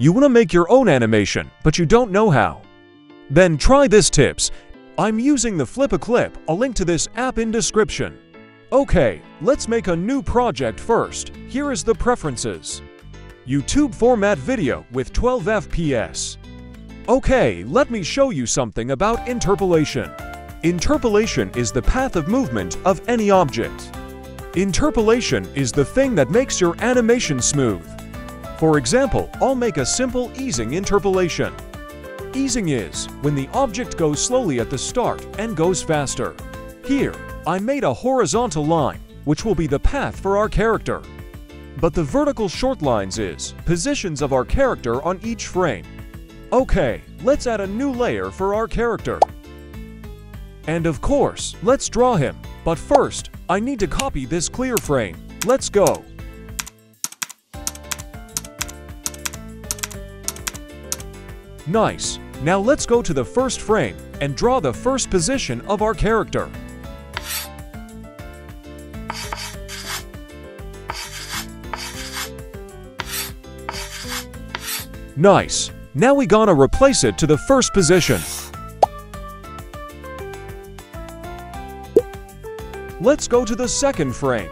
You want to make your own animation, but you don't know how. Then try this tips. I'm using the FlipaClip, a link to this app in description. Okay, let's make a new project first. Here is the preferences. YouTube format video with 12 FPS. Okay, let me show you something about interpolation. Interpolation is the path of movement of any object. Interpolation is the thing that makes your animation smooth. For example, I'll make a simple easing interpolation. Easing is when the object goes slowly at the start and goes faster. Here, I made a horizontal line, which will be the path for our character. But the vertical short lines is positions of our character on each frame. Okay, let's add a new layer for our character. And of course, let's draw him. But first, I need to copy this clear frame. Let's go. Nice. Now let's go to the first frame and draw the first position of our character. Nice. Now we gonna replace it to the first position. Let's go to the second frame.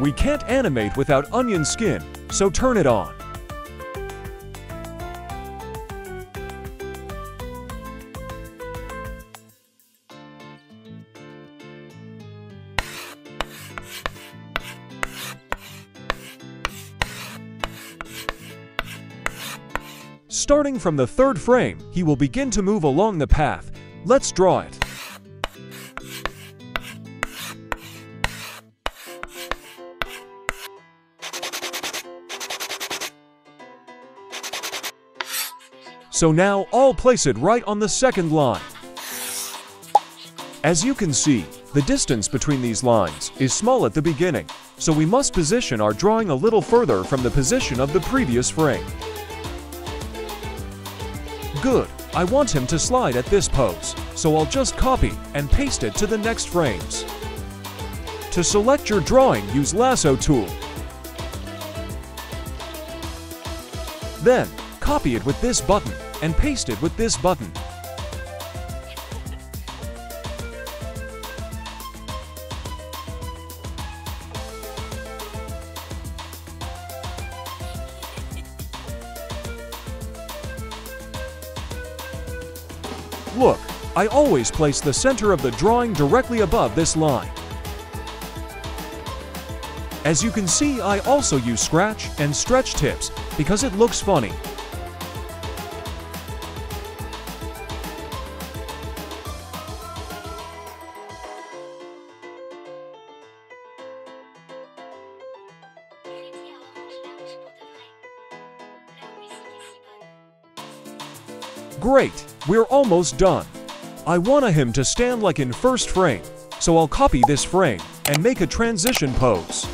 We can't animate without onion skin, so turn it on. Starting from the third frame, he will begin to move along the path. Let's draw it. So now I'll place it right on the second line. As you can see, the distance between these lines is small at the beginning, so we must position our drawing a little further from the position of the previous frame. Good, I want him to slide at this pose, so I'll just copy and paste it to the next frames. To select your drawing, use Lasso tool. Then, copy it with this button and paste it with this button. Look, I always place the center of the drawing directly above this line. As you can see, I also use scratch and stretch tips because it looks funny. Great, we're almost done. I want him to stand like in first frame, so I'll copy this frame and make a transition pose.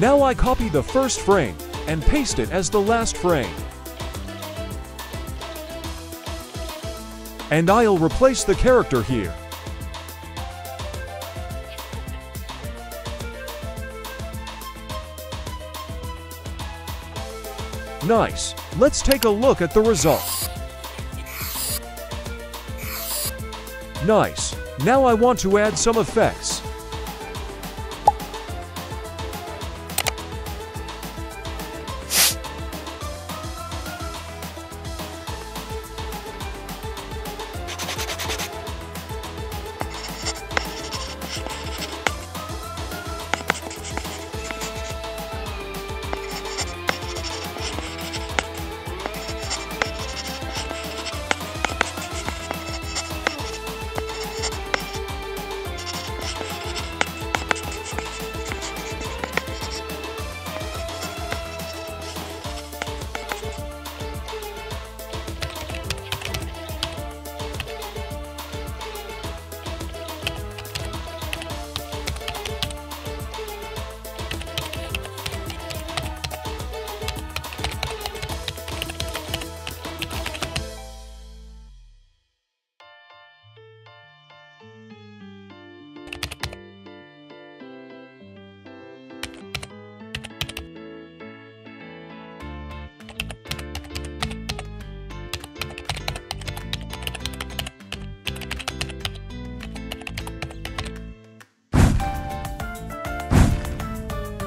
Now I copy the first frame and paste it as the last frame. And I'll replace the character here. Nice. Let's take a look at the result. Nice. Now I want to add some effects.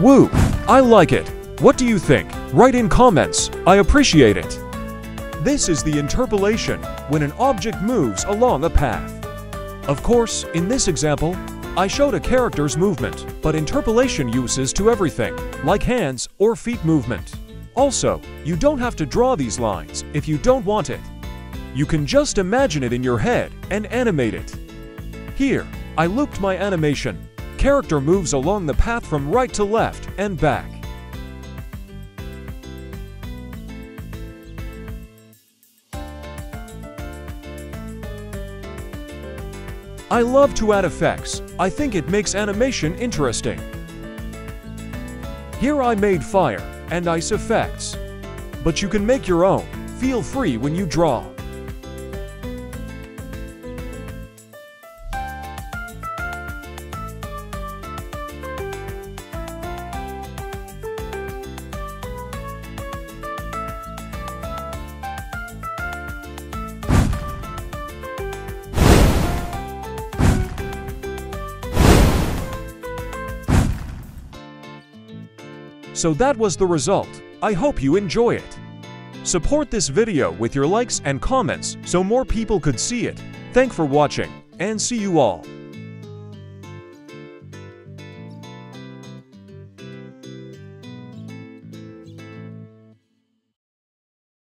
Woo! I like it. What do you think? Write in comments. I appreciate it. This is the interpolation when an object moves along a path. Of course, in this example, I showed a character's movement, but interpolation uses to everything, like hands or feet movement. Also, you don't have to draw these lines if you don't want it. You can just imagine it in your head and animate it. Here, I looped my animation. Character moves along the path from right to left and back. I love to add effects. I think it makes animation interesting. Here I made fire and ice effects. But you can make your own. Feel free when you draw. So that was the result. I hope you enjoy it. Support this video with your likes and comments so more people could see it. Thank for watching and see you all.